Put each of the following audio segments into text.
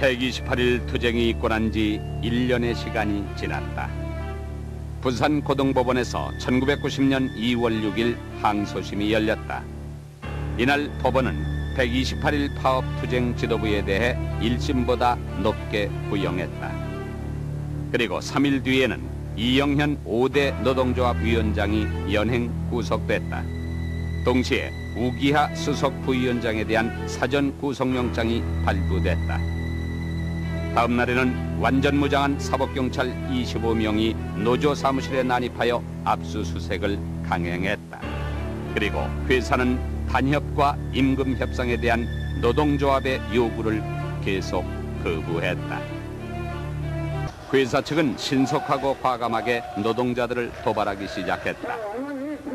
128일 투쟁이 있고 난 지 1년의 시간이 지났다. 부산 고등법원에서 1990년 2월 6일 항소심이 열렸다. 이날 법원은 128일 파업 투쟁 지도부에 대해 1심보다 높게 부영했다. 그리고 3일 뒤에는 이영현 5대 노동조합 위원장이 연행 구속됐다. 동시에 우기하 수석 부위원장에 대한 사전 구속영장이 발부됐다. 다음 날에는 완전 무장한 사법경찰 25명이 노조 사무실에 난입하여 압수수색을 강행했다. 그리고 회사는 단협과 임금 협상에 대한 노동조합의 요구를 계속 거부했다. 회사 측은 신속하고 과감하게 노동자들을 도발하기 시작했다.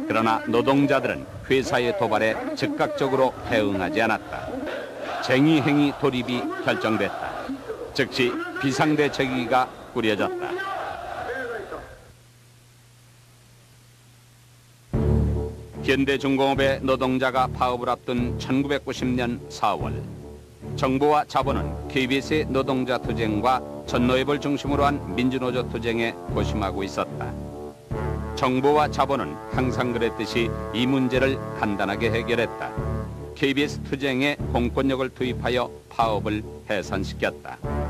그러나 노동자들은 회사의 도발에 즉각적으로 대응하지 않았다. 쟁의행위 돌입이 결정됐다. 즉시 비상대책위가 꾸려졌다. 현대중공업의 노동자가 파업을 앞둔 1990년 4월 정부와 자본은 KBS의 노동자 투쟁과 전노협을 중심으로 한 민주노조 투쟁에 고심하고 있었다. 정부와 자본은 항상 그랬듯이 이 문제를 간단하게 해결했다. KBS 투쟁에 공권력을 투입하여 파업을 해산시켰다.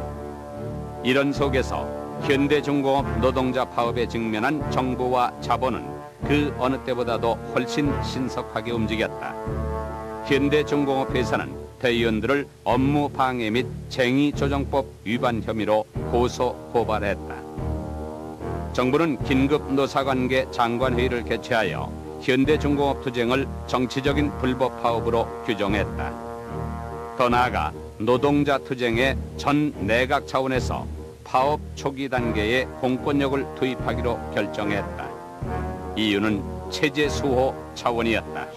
이런 속에서 현대중공업 노동자 파업에 직면한 정부와 자본은 그 어느 때보다도 훨씬 신속하게 움직였다. 현대중공업 회사는 대의원들을 업무 방해 및 쟁의조정법 위반 혐의로 고소 고발했다. 정부는 긴급 노사관계 장관회의를 개최하여 현대중공업 투쟁을 정치적인 불법 파업으로 규정했다. 더 나아가 노동자 투쟁의 전 내각 차원에서 파업 초기 단계에 공권력을 투입하기로 결정했다. 이유는 체제 수호 차원이었다.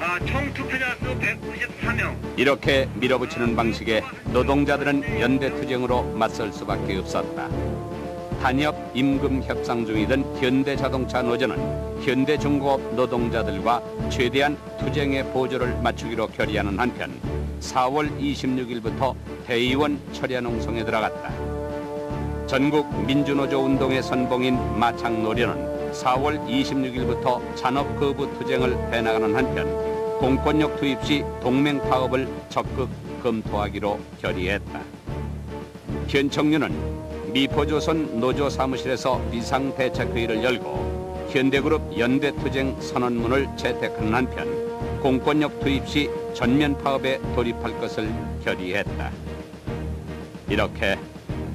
아, 총 투표자 수 194명. 이렇게 밀어붙이는 방식에 노동자들은 연대 투쟁으로 맞설 수밖에 없었다. 단협 임금 협상 중이던 현대자동차 노조는 현대중공업 노동자들과 최대한 투쟁의 보조를 맞추기로 결의하는 한편 4월 26일부터 대의원 철야농성에 들어갔다. 전국 민주노조 운동의 선봉인 마창노련은 4월 26일부터 잔업 거부 투쟁을 해나가는 한편 공권력 투입 시 동맹 파업을 적극 검토하기로 결의했다. 현 청년은 미포조선 노조 사무실에서 비상대책회의를 열고 현대그룹 연대투쟁 선언문을 채택하는 한편 공권력 투입 시 전면 파업에 돌입할 것을 결의했다. 이렇게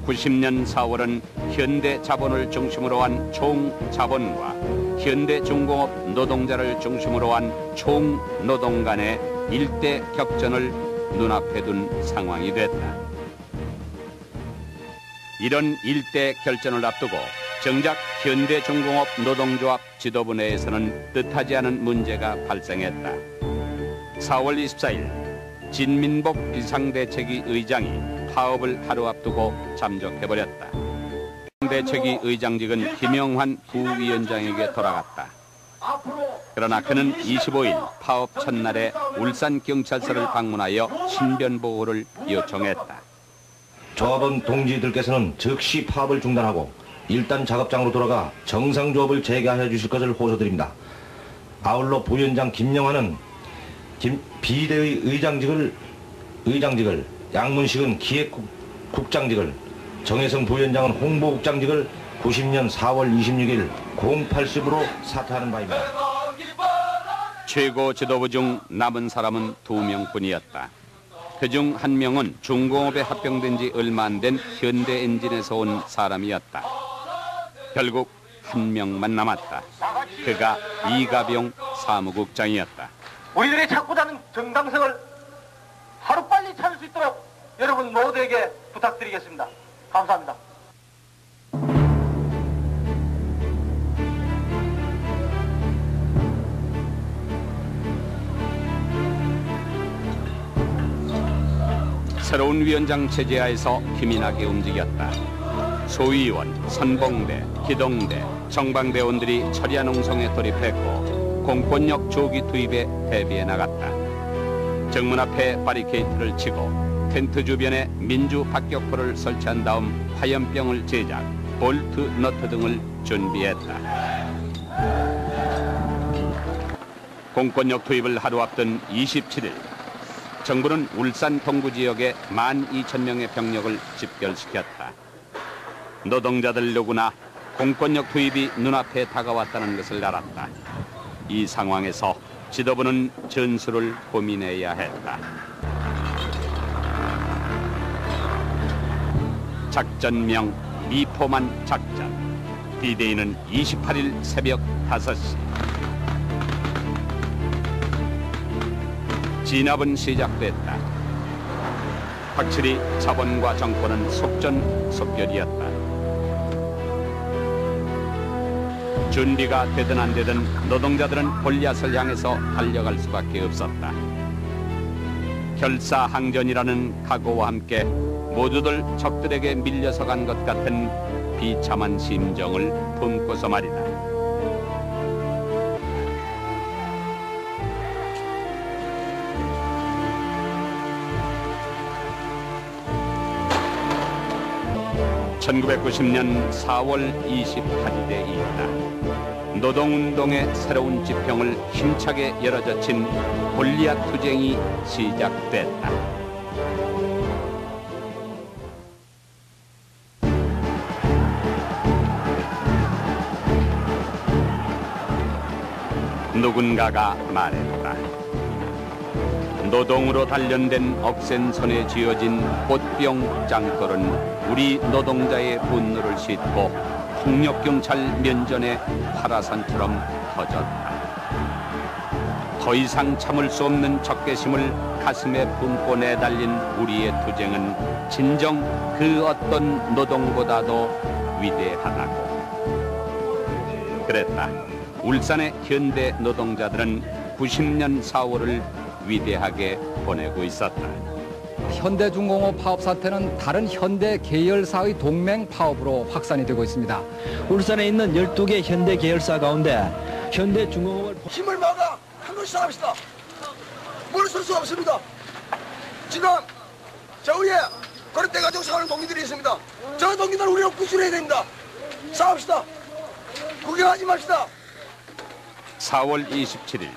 90년 4월은 현대 자본을 중심으로 한 총자본과 현대 중공업 노동자를 중심으로 한 총노동 간의 일대 격전을 눈앞에 둔 상황이 됐다. 이런 일대 결전을 앞두고 정작 현대중공업 노동조합 지도부 내에서는 뜻하지 않은 문제가 발생했다. 4월 24일 진민복 비상대책위 의장이 파업을 하루 앞두고 잠적해버렸다. 비상대책위 의장직은 김영환 부위원장에게 돌아갔다. 그러나 그는 25일 파업 첫날에 울산경찰서를 방문하여 신변보호를 요청했다. 조합원 동지들께서는 즉시 파업을 중단하고 일단 작업장으로 돌아가 정상 조업을 재개하여 주실 것을 호소드립니다. 아울러 부위원장 김영환은 김, 비대의 의장직을 의장직을 양문식은 기획국장직을 정혜성 부위원장은 홍보국장직을 90년 4월 26일 0810으로 사퇴하는 바입니다. 최고 지도부 중 남은 사람은 두 명뿐이었다. 그중 한 명은 중공업에 합병된 지 얼마 안 된 현대 엔진에서 온 사람이었다. 결국 한 명만 남았다. 그가 이가병 사무국장이었다. 우리들이 찾고자 하는 정당성을 하루빨리 찾을 수 있도록 여러분 모두에게 부탁드리겠습니다. 감사합니다. 새로운 위원장 체제하에서 나게 움직였다. 소위원, 선봉대, 기동대, 정방대원들이 철야 농성에 돌입했고 공권력 조기 투입에 대비해 나갔다. 정문 앞에 바리케이트를 치고 텐트 주변에 민주 박격포를 설치한 다음 화염병을 제작, 볼트, 너트 등을 준비했다. 공권력 투입을 하루 앞둔 27일 정부는 울산 동부 지역에 12,000명의 병력을 집결시켰다. 노동자들 누구나 공권력 투입이 눈앞에 다가왔다는 것을 알았다. 이 상황에서 지도부는 전술을 고민해야 했다. 작전명 미포만 작전. 디데이는 28일 새벽 5시. 진압은 시작됐다. 확실히 자본과 정권은 속전속결이었다. 준비가 되든 안 되든 노동자들은 골리앗을 향해서 달려갈 수밖에 없었다. 결사항전이라는 각오와 함께 모두들 적들에게 밀려서 간 것 같은 비참한 심정을 품고서 말이다. (1990년 4월 28일에 있다) 노동운동의 새로운 지평을 힘차게 열어젖힌 골리앗 투쟁이 시작됐다. 누군가가 말했다. 노동으로 단련된 억센 손에 쥐어진 꽃병 짱돌은 우리 노동자의 분노를 싣고 폭력경찰 면전의 화라산처럼 터졌다. 더 이상 참을 수 없는 적개심을 가슴에 품고 내달린 우리의 투쟁은 진정 그 어떤 노동보다도 위대하다고. 그랬다. 울산의 현대 노동자들은 90년 4월을 위대하게 보내고 있었다. 현대중공업 파업 사태는 다른 현대 계열사의 동맹 파업으로 확산이 되고 있습니다. 울산에 있는 12개 현대 계열사 가운데 현대중공업을 힘을 막아 한 것이 사람이다. 물을 수 없습니다. 지금 저 위에 거래대 가지고 사는 동기들이 있습니다. 저 동기들 우리는 구출해야 됩니다. 싸웁시다. 구경하지 맙시다. 4월 27일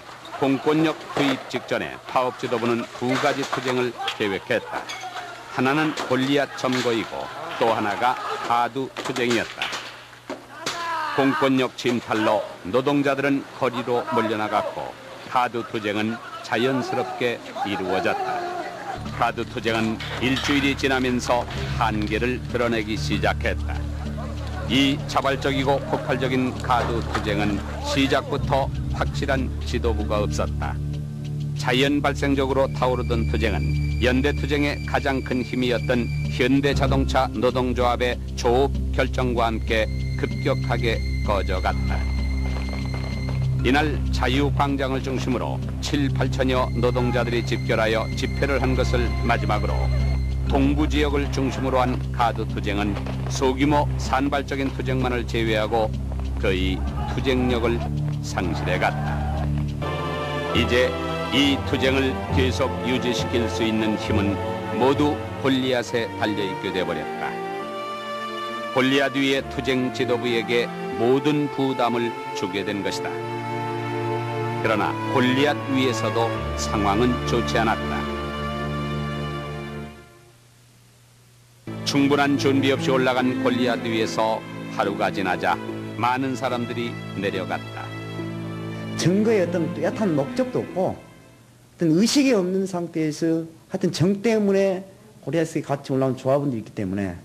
공권력 투입 직전에 파업 지도부는 두 가지 투쟁을 계획했다. 하나는 골리앗 점거이고 또 하나가 하두 투쟁이었다. 공권력 침탈로 노동자들은 거리로 몰려나갔고 하두 투쟁은 자연스럽게 이루어졌다. 하두 투쟁은 일주일이 지나면서 한계를 드러내기 시작했다. 이 자발적이고 폭발적인 카드 투쟁은 시작부터 확실한 지도부가 없었다. 자연 발생적으로 타오르던 투쟁은 연대 투쟁의 가장 큰 힘이었던 현대자동차 노동조합의 조업 결정과 함께 급격하게 꺼져갔다. 이날 자유광장을 중심으로 7, 8천여 노동자들이 집결하여 집회를 한 것을 마지막으로 동부 지역을 중심으로 한 카드 투쟁은 소규모 산발적인 투쟁만을 제외하고 거의 투쟁력을 상실해 갔다. 이제 이 투쟁을 계속 유지시킬 수 있는 힘은 모두 골리앗에 달려있게 되어버렸다. 골리앗 위의 투쟁 지도부에게 모든 부담을 주게 된 것이다. 그러나 골리앗 위에서도 상황은 좋지 않았다. 충분한 준비 없이 올라간 골리앗 위에서 하루가 지나자 많은 사람들이 내려갔다. 증거에 어떤 뚜렷한 목적도 없고 어떤 의식이 없는 상태에서 하여튼 정 때문에 고리아스에 같이 올라온 조합원들이 있기 때문에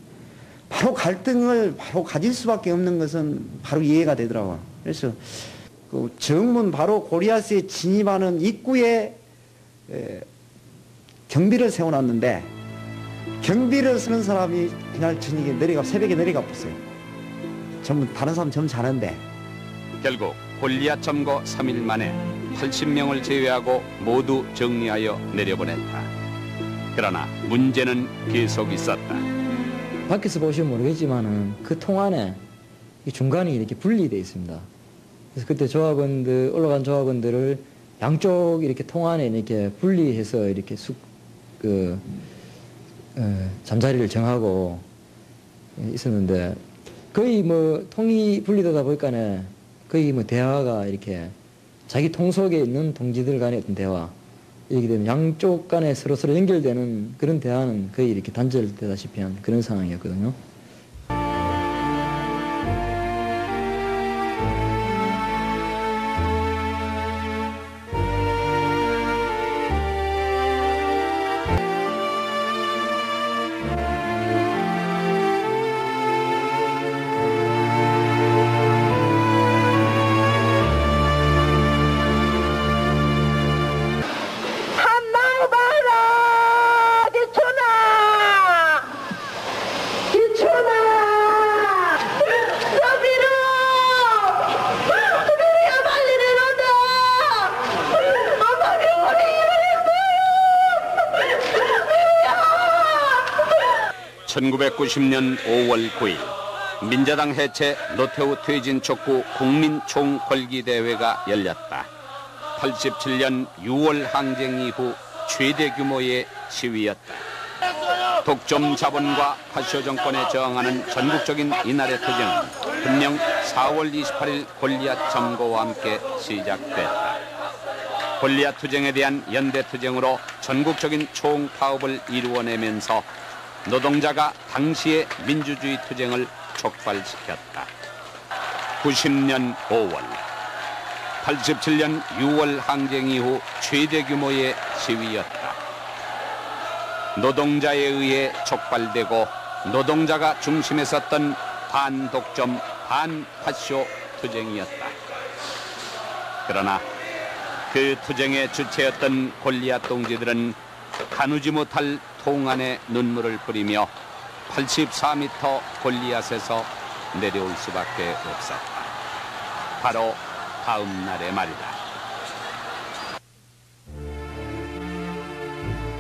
바로 갈등을 바로 가질 수밖에 없는 것은 바로 이해가 되더라고요. 그래서 그 정문 바로 고리아스에 진입하는 입구에 에, 경비를 세워놨는데 경비를 쓰는 사람이 그날 저녁에 내려가 새벽에 내려가 봤어요. 전부 다른 사람 전부 자는데 결국 골리앗 점거 3일 만에 80명을 제외하고 모두 정리하여 내려보냈다. 그러나 문제는 계속 있었다. 밖에서 보시면 모르겠지만은 그 통 안에 이 중간이 이렇게 분리되어 있습니다. 그래서 그때 조합원들 올라간 조합원들을 양쪽 이렇게 통 안에 이렇게 분리해서 이렇게 숙, 그, 어, 잠자리를 정하고 있었는데 거의 뭐 통이 분리되다 보니까는 거의 뭐 대화가 이렇게 자기 통 속에 있는 동지들 간의 어떤 대화 이렇게 되면 양쪽 간에 서로 서로 연결되는 그런 대화는 거의 이렇게 단절되다시피 한 그런 상황이었거든요. 1990년 5월 9일 민자당 해체 노태우 퇴진 촉구 국민 총궐기 대회가 열렸다. 87년 6월 항쟁 이후 최대 규모의 시위였다. 독점 자본과 파쇼 정권에 저항하는 전국적인 이날의 투쟁은 분명 4월 28일 골리앗 점거와 함께 시작됐다. 골리앗 투쟁에 대한 연대 투쟁으로 전국적인 총파업을 이루어내면서 노동자가 당시의 민주주의 투쟁을 촉발시켰다. 90년 5월, 87년 6월 항쟁 이후 최대 규모의 시위였다. 노동자에 의해 촉발되고 노동자가 중심에 섰던 반독점, 반파쇼 투쟁이었다. 그러나 그 투쟁의 주체였던 골리앗 동지들은 가누지 못할 통안에 눈물을 뿌리며 84m 골리앗에서 내려올 수밖에 없었다. 바로 다음 날의 말이다.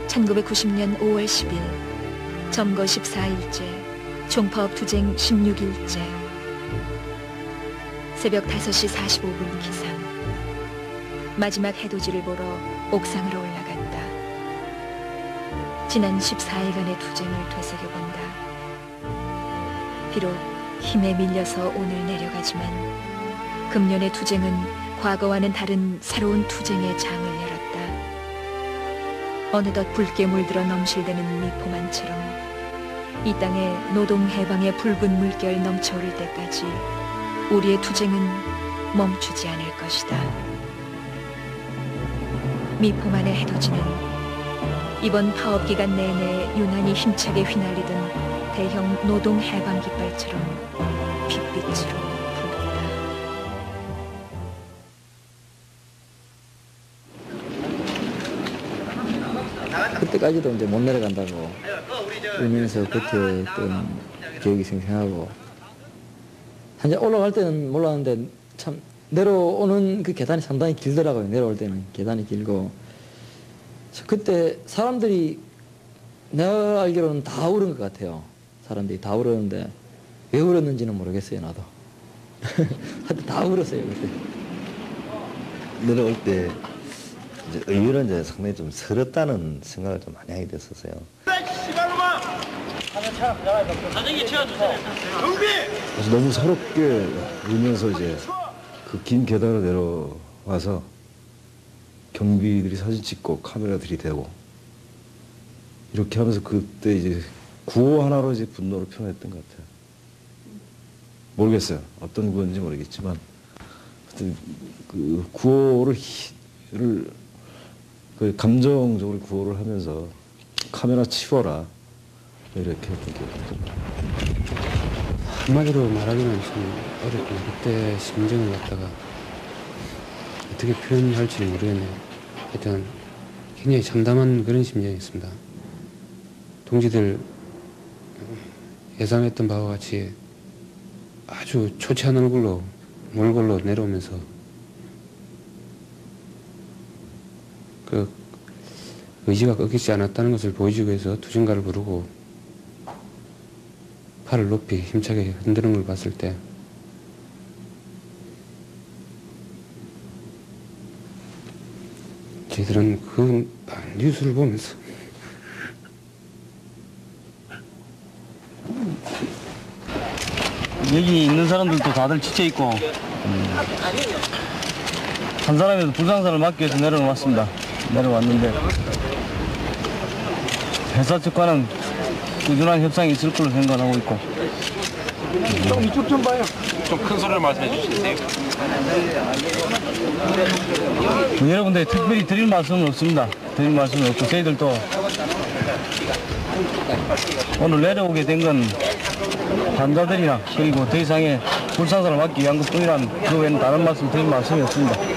1990년 5월 10일 점거 14일째 총파업 투쟁 16일째 새벽 5시 45분 기상 마지막 해돋이를 보러 옥상으로 올라간다 지난 14일간의 투쟁을 되새겨본다 비록 힘에 밀려서 오늘 내려가지만 금년의 투쟁은 과거와는 다른 새로운 투쟁의 장을 열었다 어느덧 붉게 물들어 넘실대는 미포만처럼 이 땅에 노동 해방의 붉은 물결 넘쳐오를 때까지 우리의 투쟁은 멈추지 않을 것이다. 미포만의 해돋이는 이번 파업 기간 내내 유난히 힘차게 휘날리던 대형 노동 해방 깃발처럼 빛빛으로 붉다. 그때까지도 이제 못 내려간다고 울면서 버텼던 기억이 생생하고 한제 올라갈 때는 몰랐는데 참 내려오는 그 계단이 상당히 길더라고요. 내려올 때는 계단이 길고 그때 사람들이 내가 알기로는 다 울은 것 같아요. 사람들이 다 울었는데 왜 울었는지는 모르겠어요. 나도 하여튼 다 울었어요 그때. 내려올 때 이제 의외로 이제 상당히 좀 서럽다는 생각을 좀 많이 하게 됐었어요. 그래서 너무 서럽게 울면서 이제 그 긴 계단으로 내려와서 경비들이 사진 찍고 카메라 들이대고 이렇게 하면서 그때 이제 구호 하나로 이제 분노를 표현했던 것 같아요. 모르겠어요. 어떤 구호인지 모르겠지만 그 구호를 그 감정적으로 구호를 하면서 카메라 치워라 이렇게 했던 기억이. 한마디로 말하기는 참 어렵고 그때 심정을 갖다가 어떻게 표현할지 모르겠네요. 하여튼 굉장히 참담한 그런 심정이었습니다. 동지들 예상했던 바와 같이 아주 초췌한 얼굴로 몰골로 내려오면서 그 의지가 꺾이지 않았다는 것을 보여주기 위해서 투쟁가를 부르고 팔을 높이 힘차게 흔드는 걸 봤을 때 저희들은 그 뉴스를 보면서. 여기 있는 사람들도 다들 지쳐 있고. 한 사람에도 불상사를 막기 위해서 내려왔습니다. 내려왔는데. 회사 측과는 꾸준한 협상이 있을 걸로 생각하고 있고 좀 이쪽 좀 봐요. 좀 큰 소리로 말씀해 주시겠어요? 뭐 여러분들 특별히 드릴 말씀은 없습니다. 드릴 말씀은 없고 저희들도 오늘 내려오게 된 건 환자들이나 그리고 더 이상의 불상사를 막기 위한 것 뿐이란 그 외에는 다른 말씀 드릴 말씀이 없습니다.